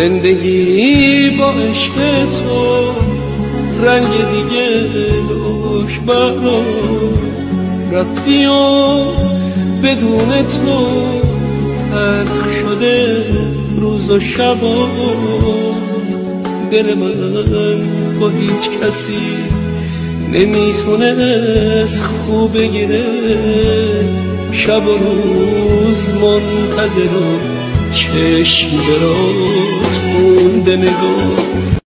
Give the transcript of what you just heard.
زندگی با عشق تو رنگ دیگه دوش برا رفتی و بدون تو تلخ شده روز و شبا دل من با هیچ کسی نمی‌تونست خوب بگیره. شب و روز منتظر و چشم برات de negó.